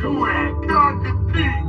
to it. God,